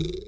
you